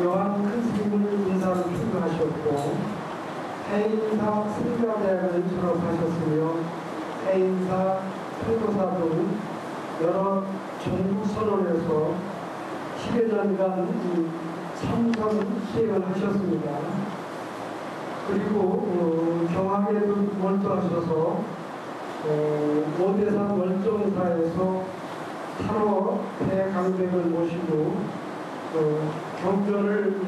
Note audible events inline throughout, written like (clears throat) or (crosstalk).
여왕 큰 스님을 인사로 출가하셨고 해인사 승가대학을 졸업하셨으며 해인사 통도사 등 여러 전국 선언에서 10여 년간 참선 수행을 하셨습니다. 그리고 어, 경학에도 몰두하셔서 어, 오대산 월정사에서 8호 대강백을 모시고 어, 경전을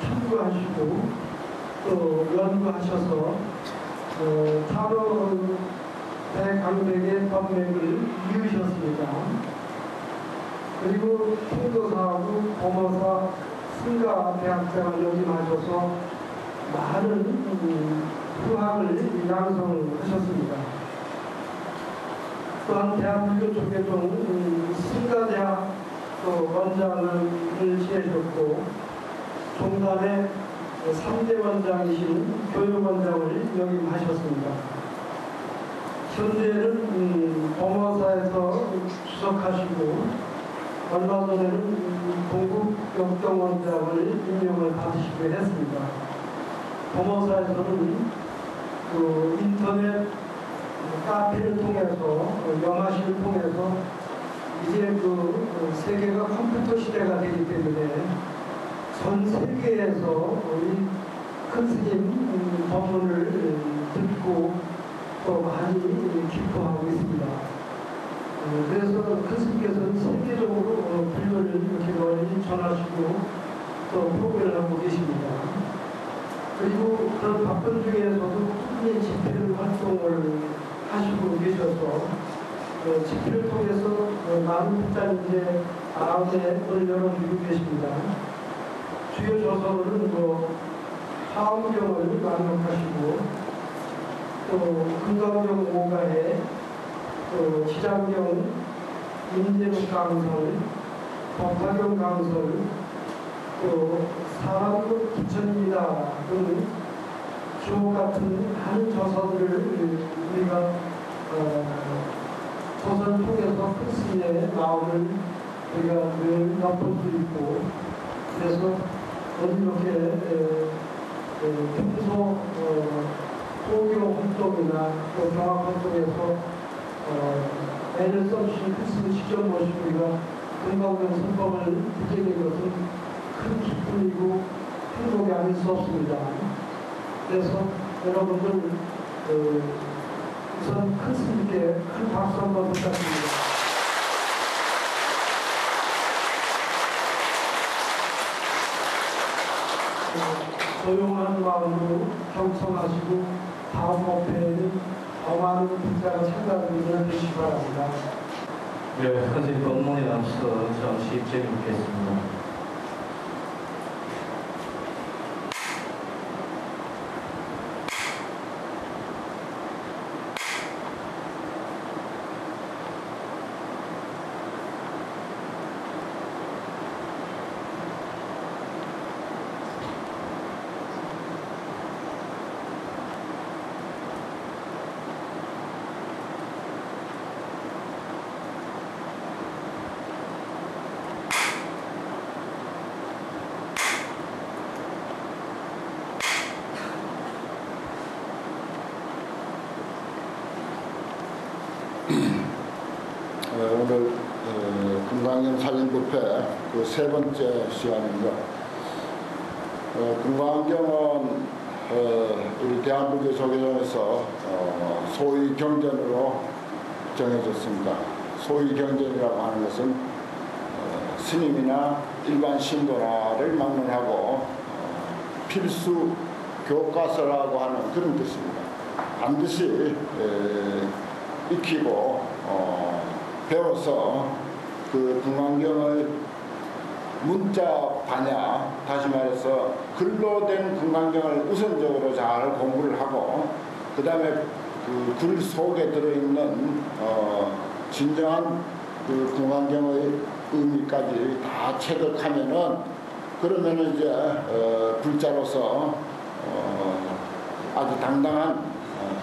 탐구하시고 또 연구하셔서 어, 타로 대강백의 법맥을 이으셨습니다. 그리고 통도사하고 범어사 승가 대학장을 역임하셔서 많은 음, 후학을 양성을 하셨습니다. 또한 대한민국 쪽에도 음, 승가대학 원장을 지내셨고 종단의 3대 원장이신 교육원장을 역임하셨습니다. 현재는 음, 범어사에서 수석하시고 얼마 전에는 음, 동국 역경원장을 임명을 받으시기로 했습니다. 범어사에서는 그 인터넷 카페를 통해서 영화실을 통해서 이제 그 세계가 컴퓨터 시대가 되기 때문에 전 세계에서 우리 큰 스님 법문을 듣고 또 많이 기뻐하고 있습니다. 그래서 큰 스님께서는 세계적으로 불교를 이렇게 널리 전하시고 또 프로그램을 하고 계십니다. 그리고 그런 바쁜 중에서도 꾸준히 집회 활동을 하시고 계셔서 그 집회를 통해서 많은 국장님의 마음에 문을 열어주고 계십니다. 주요 저서는 뭐 화엄경을 만족하시고 또 금강경 오가에 또 지장경 임재국 강설 법화경 강설 또 사람국 부처입니다 등 주옥 같은 많은 저서들을 우리가 어, 저서를 통해서 크리스의 마음을 우리가 늘 있고 그래서 이렇게 평소 소교 활동이나 또 경학 활동에서 애를 써주신 크리스를 직접 모시고 우리가 선법을 듣게 된 것은 큰 기쁨이고 행복이 아닐 수 없습니다. 그래서 여러분들 우선 큰 스님께 큰 박수 한번 부탁드립니다. 조용한 마음으로 경청하시고 다음 목표에는 더 많은 분자가 참가하는 되시기 바랍니다. 네, 선생님 법문에 앞서 잠시 입장해 보겠습니다. 어, 오늘 어, 금강경 살림뷔페 그세 번째 시간입니다. 어, 금강경은 어, 우리 대한민국 소개전에서 어, 소위 경전으로 정해졌습니다. 소위 경전이라고 하는 것은 어, 스님이나 일반 신도라를 막론하고 어, 필수 교과서라고 하는 그런 뜻입니다. 반드시 에, 익히고 어, 배워서 그 금강경의 문자 반야 다시 말해서 글로 된 금강경을 우선적으로 잘 공부를 하고 그 다음에 그 글 속에 들어있는 어, 진정한 그 공환경의 의미까지 다 체득하면은 그러면은 이제 어, 불자로서 어, 아주 당당한 어,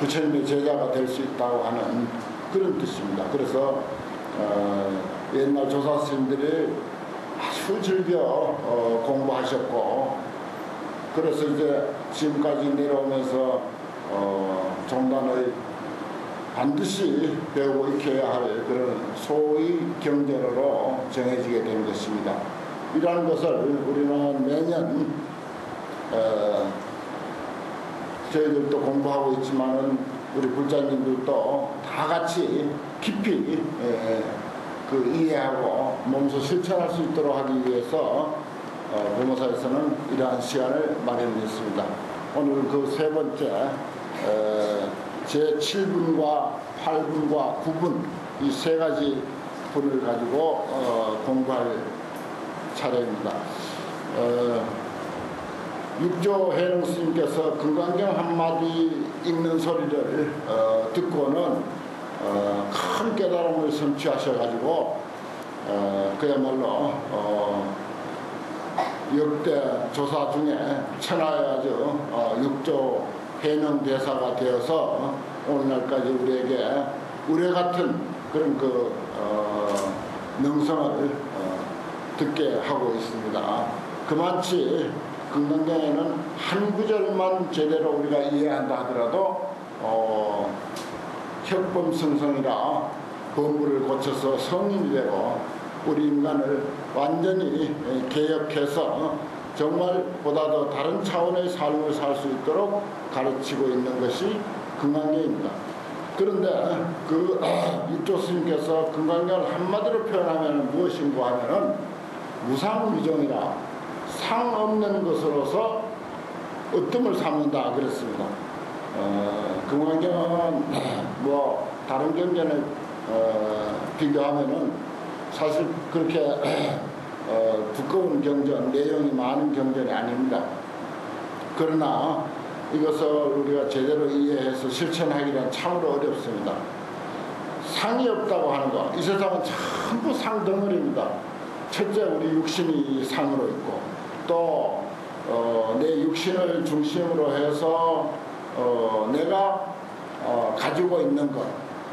부처님의 제자가 될 수 있다고 하는 그런 뜻입니다. 그래서 어, 옛날 조사 스님들이 아주 즐겨 어, 공부하셨고 그래서 이제 지금까지 내려오면서 어, 종단의 반드시 배우고 익혀야 할 그런 소위 경전으로 정해지게 된 것입니다. 이러한 것을 우리는 매년 어, 저희들도 공부하고 있지만은 우리 불자님들도 다 같이 깊이 에, 그 이해하고 몸소 실천할 수 있도록 하기 위해서 어, 부모사에서는 이러한 시간을 마련했습니다. 오늘 그 세 번째 제 7분과 8분과 9분 이 세 가지 분을 가지고 어, 공부할 차례입니다. 어, 육조 해능 스님께서 금강경 한마디 읽는 소리를 어, 듣고는 어, 큰 깨달음을 성취하셔가지고 어, 그야말로 어, 역대 조사 중에 천하의 아주 어, 육조 해능 대사가 되어서 오늘날까지 우리에게 우리 같은 그런 그 어, 명성을 어, 듣게 하고 있습니다. 그만치 금강경에는 한 구절만 제대로 우리가 이해한다 하더라도 어, 협범성성이라 범부를 고쳐서 성인이 되고 우리 인간을 완전히 개혁해서 정말 보다 더 다른 차원의 삶을 살 수 있도록 가르치고 있는 것이 금강경입니다. 그런데 그 (clears throat) 육조 스님께서 금강경을 한마디로 표현하면 무엇인고 하면은 무상위종이라 상 없는 것으로서 어뜸을 삼는다 그랬습니다. 어, 금강경은 (clears throat) 뭐 다른 경전에 어, 비교하면은 사실 그렇게 (clears throat) 어, 두꺼운 경전, 내용이 많은 경전이 아닙니다. 그러나 이것을 우리가 제대로 이해해서 실천하기는 참으로 어렵습니다. 상이 없다고 하는 거, 이 세상은 전부 상덩어리입니다. 첫째, 우리 육신이 상으로 있고, 또, 어, 내 육신을 중심으로 해서, 어, 내가, 어, 가지고 있는 것,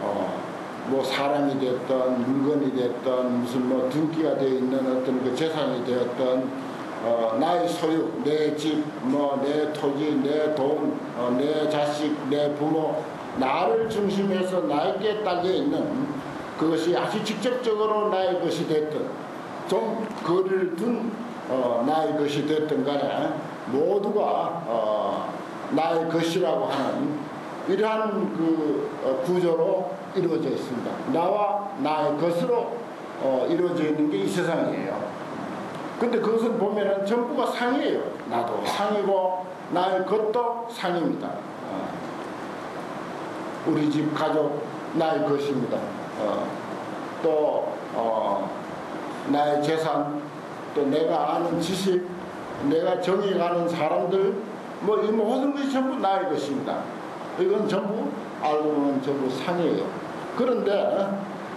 어, 뭐 사람이 됐던 물건이 됐던 무슨 뭐 등기가 되어 있는 어떤 그 재산이 되었던 어, 나의 소유, 내 집, 뭐 내 토지, 내 돈, 어, 내 자식, 내 부모, 나를 중심해서 나에게 딸려 있는 그것이 아주 직접적으로 나의 것이 됐든 좀 거리를 둔 어, 나의 것이 됐든 간에 모두가 어, 나의 것이라고 하는 이러한 그 어, 구조로 이루어져 있습니다. 나와 나의 것으로 어, 이루어져 있는 게 이 세상이에요. 근데 그것은 보면은 전부가 상이에요. 나도 상이고 나의 것도 상입니다. 어. 우리 집 가족 나의 것입니다. 어. 또 어, 나의 재산 또 내가 아는 지식 내가 정이 가는 사람들 뭐 이 모든 것이 전부 나의 것입니다. 이건 전부 알고 보면 전부 상이에요. 그런데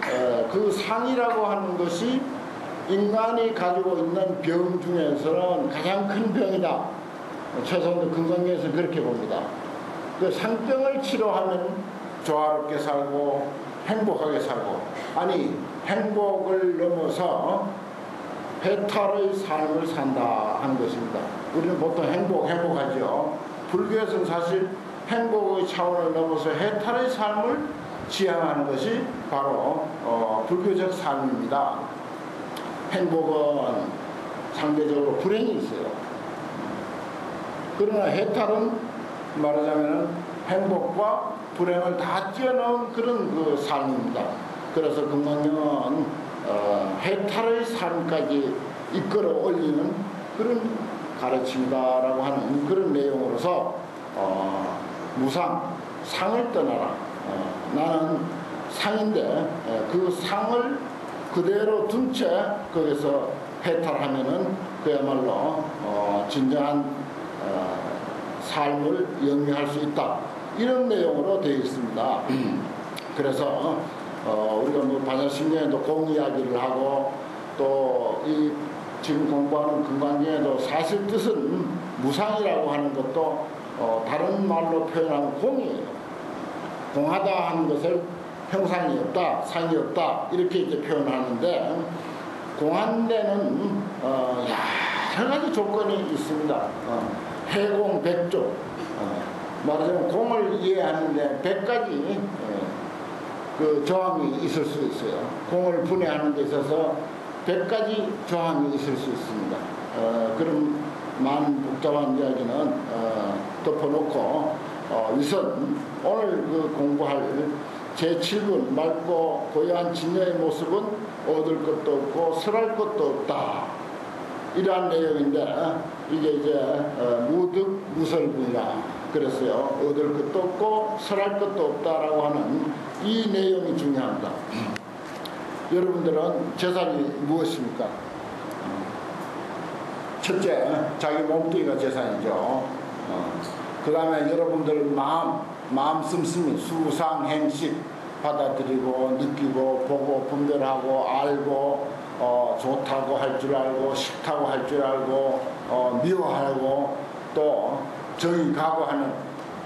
에, 그 상이라고 하는 것이 인간이 가지고 있는 병 중에서는 가장 큰 병이다. 최소한 건강에서 그렇게 봅니다. 그 상병을 치료하면 조화롭게 살고 행복하게 살고 아니 행복을 넘어서 해탈의 삶을 산다 하는 것입니다. 우리는 보통 행복 행복하죠. 불교에서는 사실 행복의 차원을 넘어서 해탈의 삶을 지향하는 것이 바로 어, 불교적 삶입니다. 행복은 상대적으로 불행이 있어요. 그러나 해탈은 말하자면 행복과 불행을 다 뛰어넘은 그런 그 삶입니다. 그래서 금강경은 어, 해탈의 삶까지 이끌어 올리는 그런 가르침이다라고 하는 그런 내용으로서 어, 무상, 상을 떠나라. 어, 나는 상인데 그 상을 그대로 둔 채 거기서 해탈하면은 그야말로 어, 진정한 어, 삶을 영위할 수 있다. 이런 내용으로 되어 있습니다. 그래서 어, 우리가 뭐 반야 10년에도 공 이야기를 하고 또 이 지금 공부하는 금강경에도 사실 뜻은 무상이라고 하는 것도 어, 다른 말로 표현하면 공이에요. 공하다 하는 것을 형상이 없다, 상이 없다 이렇게 이제 표현하는데 공한 데는 어, 여러 가지 조건이 있습니다. 어, 해공 백조 어, 말하자면 공을 이해하는데 백 가지 어, 그 조항이 있을 수 있어요. 공을 분해하는 데 있어서 백 가지 조항이 있을 수 있습니다. 어, 그럼 많은 복잡한 이야기는 어, 덮어놓고 어, 우선 오늘 그 공부할 제7분 맑고 고요한 진여의 모습은 얻을 것도 없고 설할 것도 없다. 이러한 내용인데 이게 이제 어, 무득 무설분이라 그랬어요. 얻을 것도 없고 설할 것도 없다라고 하는 이 내용이 중요합니다. 여러분들은 재산이 무엇입니까? 첫째, 자기 몸뚱이가 재산이죠. 그 다음에 여러분들 마음, 마음 씀씀이 수상, 행식 받아들이고, 느끼고, 보고, 분별하고, 알고, 어, 좋다고 할 줄 알고, 싫다고 할 줄 알고, 어, 미워하고, 또 정이 각오하는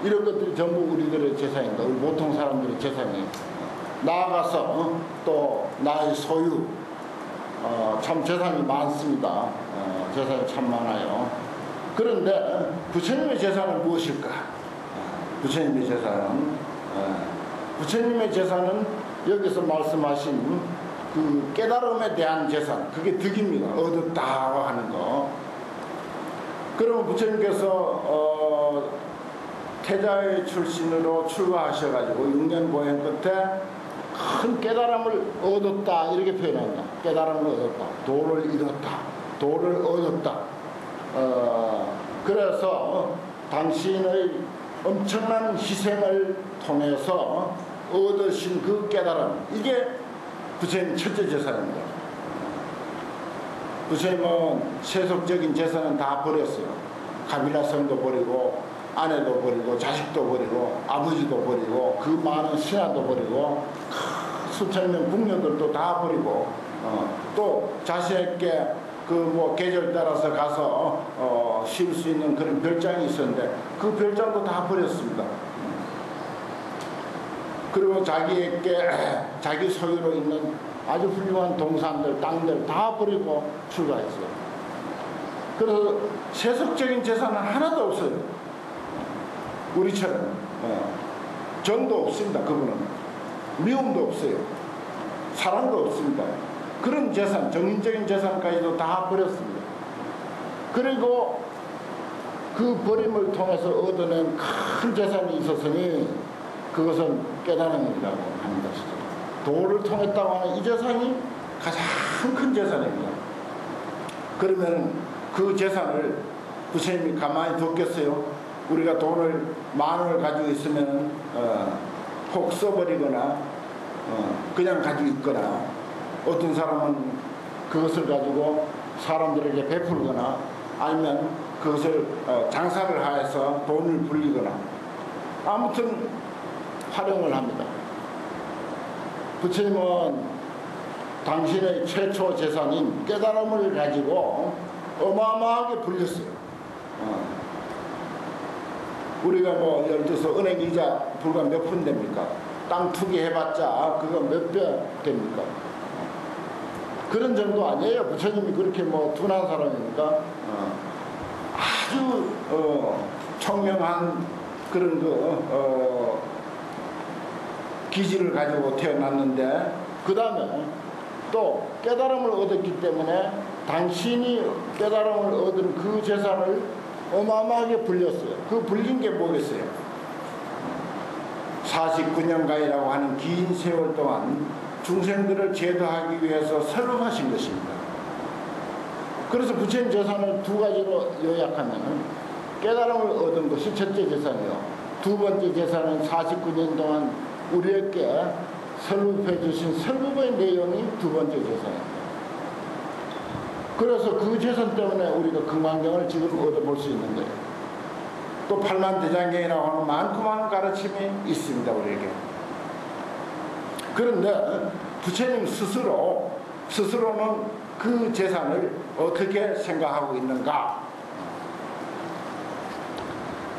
이런 것들이 전부 우리들의 재산입니다. 우리 보통 사람들의 재산이에요. 나아가서 어, 또 나의 소유, 어, 참 재산이 많습니다. 어, 재산이 참 많아요. 그런데 부처님의 재산은 무엇일까? 어, 부처님의 재산은 어, 부처님의 재산은 여기서 말씀하신 그 깨달음에 대한 재산, 그게 득입니다. 얻었다고 하는 거. 그러면 부처님께서 어, 태자의 출신으로 출가하셔가지고 6년 보행 끝에 큰 깨달음을 얻었다 이렇게 표현합니다. 깨달음을 얻었다. 도를 잃었다. 도를 얻었다. 어, 그래서 당신의 엄청난 희생을 통해서 얻으신 그 깨달음 이게 부처님 첫째 재산입니다. 부처님은 세속적인 재산은 다 버렸어요. 가빌라 성도 버리고 아내도 버리고 자식도 버리고 아버지도 버리고 그 많은 신하도 버리고 수천 명 궁녀들도 다 버리고 어, 또 자신에게 그 뭐 계절 따라서 가서 어, 쉴 수 있는 그런 별장이 있었는데 그 별장도 다 버렸습니다. 그리고 자기에게 (clears throat) 자기 소유로 있는 아주 훌륭한 동산들, 땅들 다 버리고 출가했어요. 그래서 세속적인 재산은 하나도 없어요. 우리처럼 어. 정도 없습니다. 그분은 미움도 없어요. 사랑도 없습니다. 그런 재산, 정인적인 재산까지도 다 버렸습니다. 그리고 그 버림을 통해서 얻어낸 큰 재산이 있었으니 그것은 깨달음이라고 것이죠. 도를 통했다고 하는 이 재산이 가장 큰 재산입니다. 그러면 그 재산을 부처님이 가만히 뒀겠어요? 우리가 돈을 만 원을 가지고 있으면 어, 혹 써버리거나 어, 그냥 가지고 있거나 어떤 사람은 그것을 가지고 사람들에게 베풀거나 아니면 그것을 어, 장사를 하여서 돈을 불리거나 아무튼 활용을 합니다. 부처님은 당신의 최초 재산인 깨달음을 가지고 어마어마하게 불렸어요. 어. 우리가 뭐 예를 들어서 은행 이자 불과 몇 푼 됩니까? 땅 투기 해봤자 그거 몇 배 됩니까? 그런 정도 아니에요. 부처님이 그렇게 뭐 둔한 사람이니까 어. 아주 어, 청명한 그런 그 어, 기질을 가지고 태어났는데 그 다음에 또 깨달음을 얻었기 때문에 당신이 깨달음을 얻은 그 재산을 어마어마하게 불렸어요. 그 불린 게 뭐겠어요? 49년간이라고 하는 긴 세월 동안 중생들을 제도하기 위해서 설법하신 것입니다. 그래서 부처님 재산을 두 가지로 요약하면 깨달음을 얻은 것이 첫째 재산이요. 두 번째 재산은 49년 동안 우리에게 설법해 주신 설법의 내용이 두 번째 재산입니다. 그래서 그 재산 때문에 우리가 금강경을 지금 얻어볼 수 있는 거예요. 또 팔만 대장경이라고 하는 많고 많은 가르침이 있습니다 우리에게. 그런데 부처님 스스로 스스로는 그 재산을 어떻게 생각하고 있는가?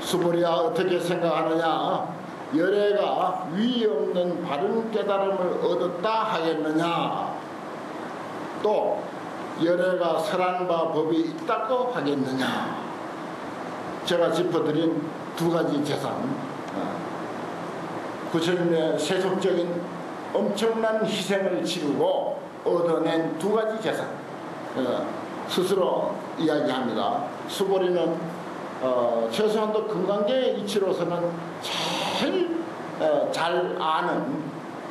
수보리야 어떻게 생각하느냐? 열애가 위 없는 바른 깨달음을 얻었다 하겠느냐? 또 열애가 설한 바 법이 있다고 하겠느냐? 제가 짚어드린 두 가지 재산. 어, 부처님의 세속적인 엄청난 희생을 치르고 얻어낸 두 가지 재산. 어, 스스로 이야기합니다. 수보리는 어, 최소한도 금강계의 이치로서는 제일 어, 잘 아는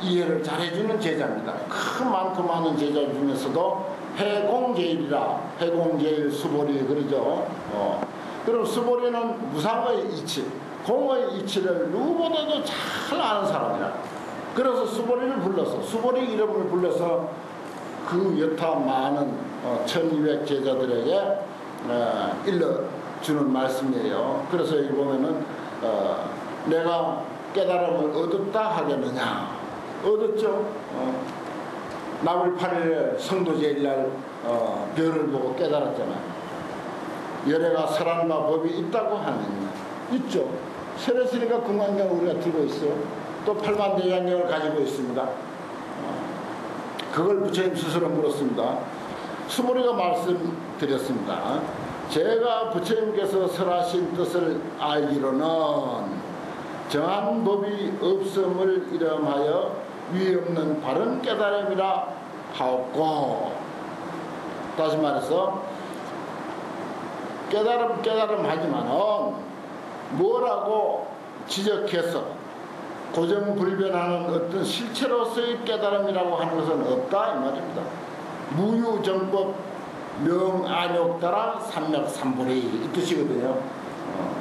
이해를 잘 해주는 제자입니다. 그 많고 많은 제자 중에서도 해공제일이라 해공제일 수보리 그러죠. 어. 그럼 수보리는 무상의 이치, 공의 이치를 누구보다도 잘 아는 사람이라. 그래서 수보리를 불러서 수보리 이름을 불러서 그 여타 많은 어, 1200 제자들에게 어, 일러주는 말씀이에요. 그래서 여기 보면은 어, 내가 깨달음을 얻었다 하겠느냐 얻었죠. 어. 나물 8일에 성도 제일날 어, 별을 보고 깨달았잖아요. 열애가 설한마 법이 있다고 하느냐 있죠. 세례스니까 금강경 우리가 들고 있어요. 또 팔만대장경을 가지고 있습니다. 어, 그걸 부처님 스스로 물었습니다. 수모리가 말씀드렸습니다. 제가 부처님께서 설하신 뜻을 알기로는 정한 법이 없음을 이름하여 위 없는 바른 깨달음이라 하옵고 다시 말해서 깨달음 깨달음 하지만은 뭐라고 지적해서 고정불변하는 어떤 실체로서의 깨달음이라고 하는 것은 없다 이 말입니다. 무유정법 명안욕 따라 삼맥삼불이 이 뜻이거든요. 어.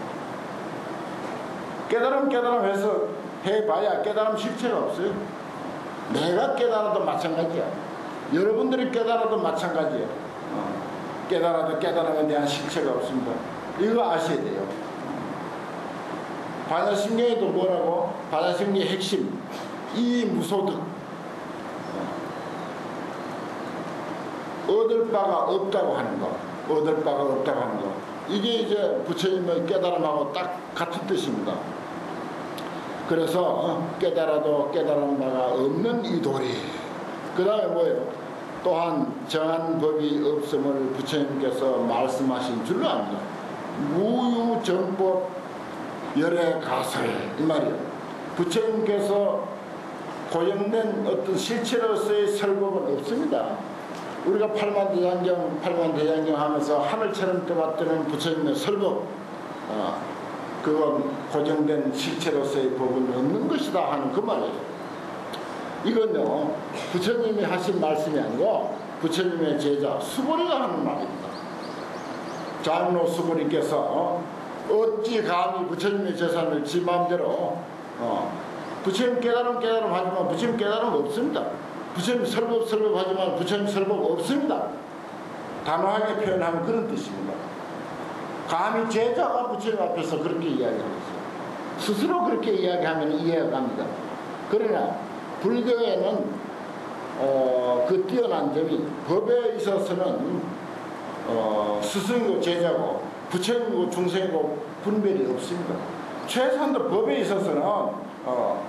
깨달음 깨달음 해서 해봐야 깨달음 실체가 없어요. 내가 깨달아도 마찬가지야. 여러분들이 깨달아도 마찬가지예요. 어. 깨달아도 깨달음에 대한 실체가 없습니다. 이거 아셔야 돼요. 반야심경에도 뭐라고? 반야심경의 핵심 이 무소득 어. 얻을 바가 없다고 하는 거 얻을 바가 없다고 하는 거 이게 이제 부처님의 깨달음하고 딱 같은 뜻입니다. 그래서 어, 깨달아도 깨달은 바가 없는 이 도리. 그 다음에 뭐예요? 또한 정한 법이 없음을 부처님께서 말씀하신 줄로 압니다. 무유정법 열의 가설 이 말이에요. 부처님께서 고정된 어떤 실체로서의 설법은 없습니다. 우리가 팔만대장경 팔만대장경 하면서 하늘처럼 떠받드는 부처님의 설법 어, 그건 고정된 실체로서의 법은 없는 것이다 하는 그 말이에요. 이건요 부처님이 하신 말씀이 아니고 부처님의 제자 수보리가 하는 말입니다. 장로 수보리께서 어찌 감히 부처님의 재산을 지 마음대로 어, 부처님 깨달음 깨달음 하지만 부처님 깨달음 없습니다. 부처님 설법 설법 하지만 부처님 설법 없습니다. 단호하게 표현하면 그런 뜻입니다. 감히 제자가 부처님 앞에서 그렇게 이야기하고 있어요. 스스로 그렇게 이야기하면 이해가 갑니다. 그러나 불교에는 어, 그 뛰어난 점이 법에 있어서는 어, 스승이고 제자고 부처님이고 중생이고 분별이 없습니다. 최소한도 법에 있어서는 어,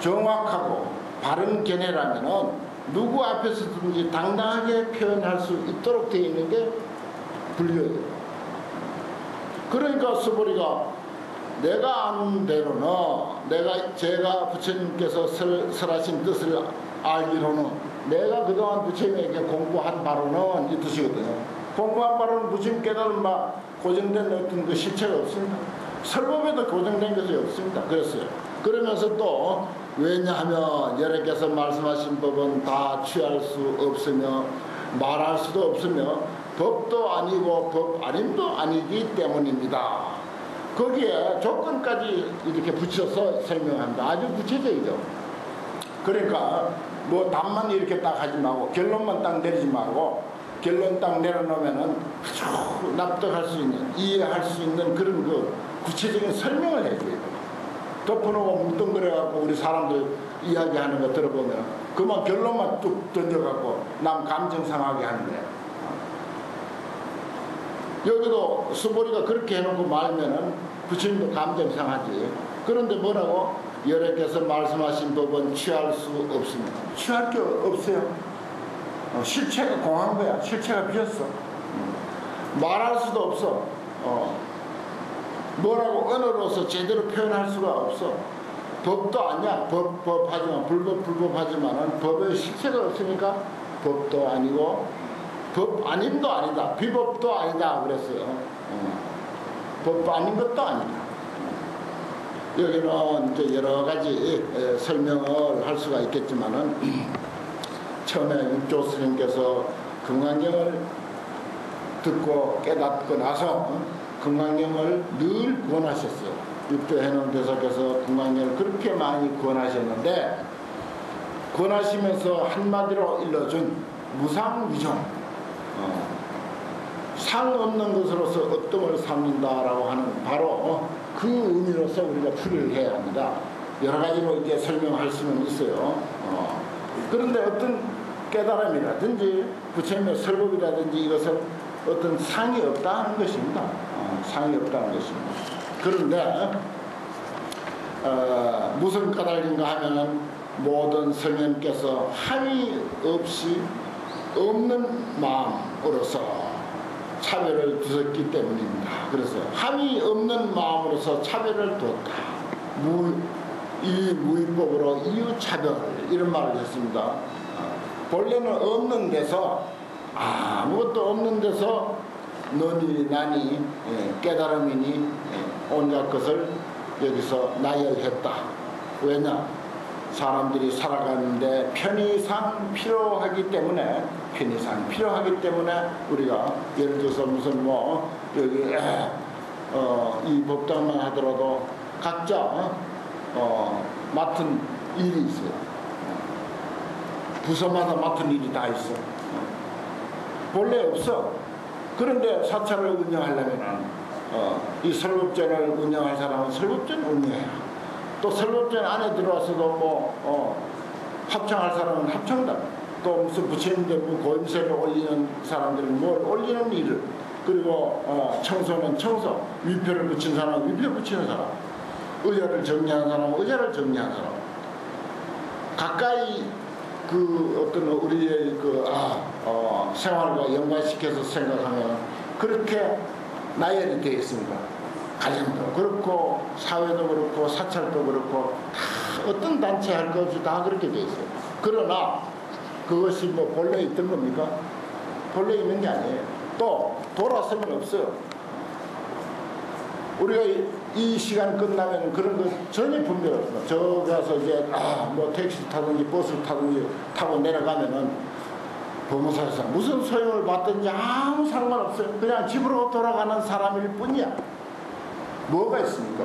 정확하고 바른 견해라면은 누구 앞에서든지 당당하게 표현할 수 있도록 되어 있는 게 불교예요. 그러니까 수보리가 내가 아는 대로는 내가 제가 부처님께서 설, 설하신 뜻을 알기로는 내가 그동안 부처님에게 공부한 바로는 이 뜻이거든요. 공부한 바로는 부처님 깨달은 바 고정된 어떤 그 실체가 없습니다. 설법에도 고정된 것이 없습니다. 그랬어요. 그러면서 또 왜냐하면 여러께서 말씀하신 법은 다 취할 수 없으며 말할 수도 없으며 법도 아니고 법 아님도 아니기 때문입니다. 거기에 조건까지 이렇게 붙여서 설명합니다. 아주 구체적이죠. 그러니까 뭐 답만 이렇게 딱 하지 말고 결론만 딱 내리지 말고 결론 딱 내려놓으면은 아주 납득할 수 있는 이해할 수 있는 그런 그 구체적인 설명을 해줘야 돼. 덮어놓고 뭉뚱그려갖고 우리 사람들 이야기하는 거 들어보면 그만 결론만 뚝 던져갖고 남 감정 상하게 하는 거야. 여기도 수보리가 그렇게 해놓고 말면은 부처님도 감정 상하지. 그런데 뭐라고? 여러께서 말씀하신 법은 취할 수 없습니다. 취할 게 없어요. 어, 실체가 공한 거야. 실체가 비었어. 음. 말할 수도 없어. 어. 뭐라고 언어로서 제대로 표현할 수가 없어. 법도 아니야. 법, 법 하지만, 불법, 불법 하지만은 법의 실체가 없으니까 법도 아니고, 법 아님도 아니다. 비법도 아니다. 그랬어요. 어. 법 아닌 것도 아니다. 여기는 이제 여러 가지 에, 설명을 할 수가 있겠지만은, (clears throat) 처음에 육조 스님께서 금강경을 듣고 깨닫고 나서 어? 금강경을 늘 권하셨어요. 육조 해놓은 대사께서 금강경을 그렇게 많이 권하셨는데 권하시면서 한마디로 일러준 무상위정 어, 상 없는 것으로서 어떤 삼는다라고 하는 바로 어, 그 의미로서 우리가 풀이를 해야 합니다. 여러 가지로 이제 설명할 수는 있어요. 어, 그런데 어떤 깨달음이라든지 부처님의 설법이라든지 이것은 어떤 상이 없다는 것입니다. 어, 상이 없다는 것입니다. 그런데 어, 무슨 까닭인가 하면은 모든 성현께서 함이 없이 없는 마음으로서 차별을 두었기 때문입니다. 그래서 함이 없는 마음으로서 차별을 두었다. 무, 이 무위법으로 이유 차별 이런 말을 했습니다. 어, 본래는 없는 데서 아무것도 없는 데서 너니 나니 예, 깨달음이니 예, 온갖 것을 여기서 나열했다. 왜냐? 사람들이 살아가는데 편의상 필요하기 때문에 편의상 필요하기 때문에 우리가 예를 들어서 무슨 뭐 여기 어, 이 법당만 하더라도 각자 어, 맡은 일이 있어요. 부서마다 맡은 일이 다 있어. 본래 없어. 그런데 사찰을 운영하려면 어, 이 설법전을 운영할 사람은 설법전 운영해야. 또 설법전 안에 들어와서도 뭐 어, 합창할 사람은 합창단. 또 무슨 부처님들 뭐 고임세를 올리는 사람들은 뭘 올리는 일을 그리고 어, 청소는 청소 위표를 붙인 사람은 위표 붙이는 사람 의자를 정리하는 사람은 의자를 정리하는 사람 가까이 그 어떤 우리의 그 아, 어, 생활과 연관시켜서 생각하면 그렇게 나열이 되어 있습니다. 가정도 그렇고 사회도 그렇고 사찰도 그렇고 다 어떤 단체 할 것 없이 다 그렇게 되어 있어요. 그러나 그것이 뭐 본래 있던 겁니까? 본래 있는 게 아니에요. 또 돌아서면 없어요. 우리가 이, 이 시간 끝나면 그런 거 전혀 분별 없어. 저 가서 이제 아, 뭐 택시 타든지 버스를 타든지 타고 내려가면은 법무사에서 무슨 소용을 받든지 아무 상관없어요. 그냥 집으로 돌아가는 사람일 뿐이야. 뭐가 있습니까?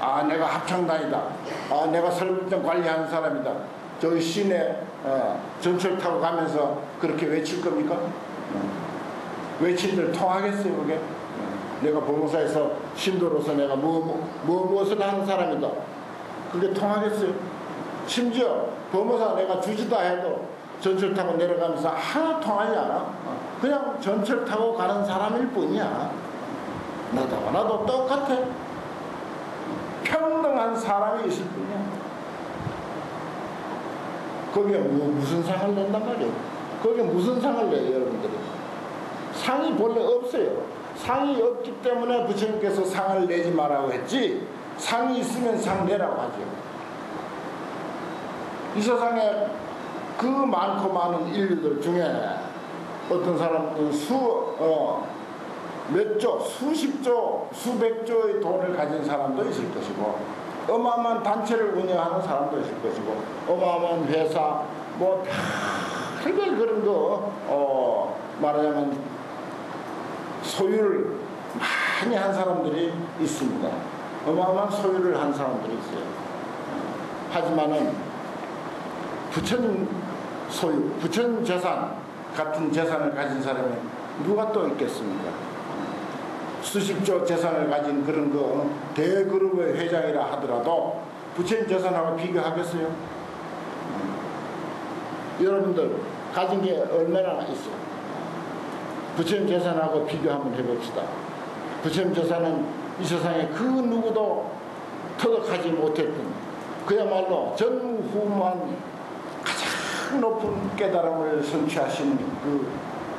아, 내가 합창단이다. 아, 내가 설문점 관리하는 사람이다. 저기 시내 어, 전철 타고 가면서 그렇게 외칠 겁니까? 외친들 통하겠어요, 그게? 내가 법무사에서 신도로서 내가 뭐, 뭐, 뭐 무엇을 하는 사람이다. 그게 통하겠어요? 심지어 법무사 내가 주지다 해도 전철 타고 내려가면서 하나 통하지 않아. 그냥 전철 타고 가는 사람일 뿐이야. 나도 나도 똑같아. 평등한 사람이 있을 뿐이야. 거기에 뭐, 무슨 상을 낸단 말이에요. 거기에 무슨 상을 내요, 여러분들이. 상이 본래 없어요. 상이 없기 때문에 부처님께서 상을 내지 말라고 했지, 상이 있으면 상 내라고 하죠. 이 세상에 그 많고 많은 인류들 중에 어떤 사람은 수, 어, 몇 조, 수십 조, 수백 조의 돈을 가진 사람도 있을 것이고, 어마어마한 단체를 운영하는 사람도 있을 것이고, 어마어마한 회사, 뭐, 별별 그런 거, 어, 말하자면 소유를 많이 한 사람들이 있습니다. 어마어마한 소유를 한 사람들이 있어요. 하지만은 부처님 소유, 부처님 재산, 같은 재산을 가진 사람이 누가 또 있겠습니까? 수십조 재산을 가진 그런 그 대그룹의 회장이라 하더라도 부처님 재산하고 비교하겠어요? 여러분들 가진 게 얼마나 있어요? 부처님 재산하고 비교 한번 해봅시다. 부처님 재산은 이 세상에 그 누구도 터득하지 못했던 그야말로 전후무한 가장 높은 깨달음을 성취하신 그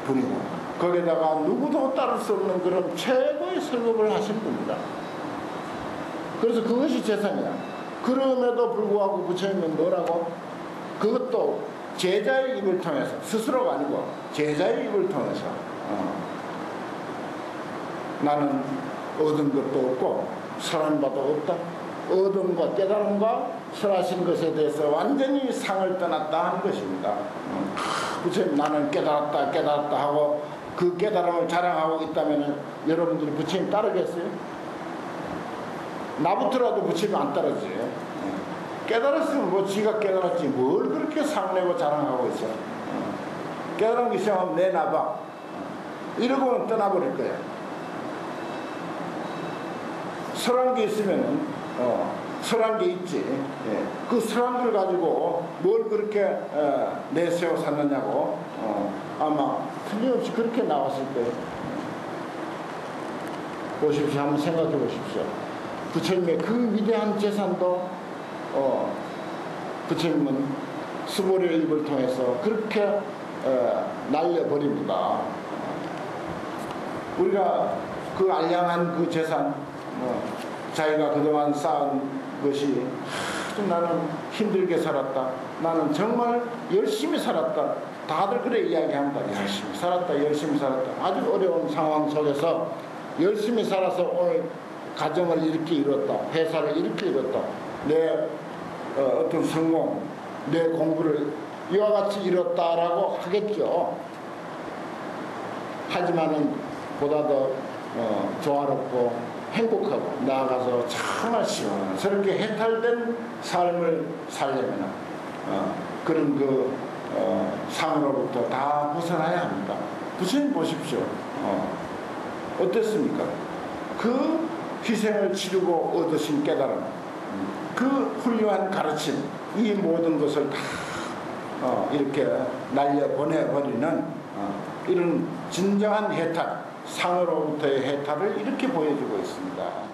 분이고 거기다가 누구도 따를 수 없는 그런 최고의 설법을 하신 분이다. 그래서 그것이 재산이야. 그럼에도 불구하고 부처님은 뭐라고? 그것도 제자의 입을 통해서 스스로가 아니고 제자의 입을 통해서 어. 나는 얻은 것도 없고 바도 없다. 얻음과 깨달음과 설하신 것에 대해서 완전히 상을 떠났다 하는 것입니다. 어. 부처님 나는 깨달았다 깨달았다 하고 그 깨달음을 자랑하고 있다면 여러분들이 부처님 따르겠어요? 나부터라도 부처님 안 따르지. 어. 깨달았으면 뭐 지가 깨달았지 뭘 그렇게 상내고 자랑하고 있어. 어. 깨달은 게 시작하면 내놔봐. 이러고는 떠나버릴 거야. 설한 게 있으면은 어, 설한 게 있지. 예. 그 설한 걸 가지고 뭘 그렇게 어, 내세워 샀느냐고 어, 아마 틀림없이 그렇게 나왔을 거예요. 보십시오. 한번 생각해 보십시오. 부처님의 그 위대한 재산도 어, 부처님은 수보리의 입을 통해서 그렇게 어, 날려버립니다. 우리가 그 알량한 그 재산, 어, 자기가 그동안 쌓은 것이 나는 힘들게 살았다. 나는 정말 열심히 살았다. 다들 그래 이야기합니다. 열심히 살았다. 열심히 살았다. 아주 어려운 상황 속에서 열심히 살아서 오늘 가정을 이렇게 이뤘다. 회사를 이렇게 이뤘다. 내 어, 어떤 성공, 내 공부를 이와 같이 이뤘다라고 하겠죠. 하지만은 보다 더 어, 조화롭고 행복하고 나아가서 정말 시원스럽게 해탈된 삶을 살려면 어, 그런 그 어, 상으로부터 다 벗어나야 합니다. 부처님 보십시오. 어, 어땠습니까? 그 희생을 치르고 얻으신 깨달음, 그 훌륭한 가르침, 이 모든 것을 다 어, 이렇게 날려보내버리는 어, 이런 진정한 해탈, 상으로부터의 해탈을 이렇게 보여주고 있습니다.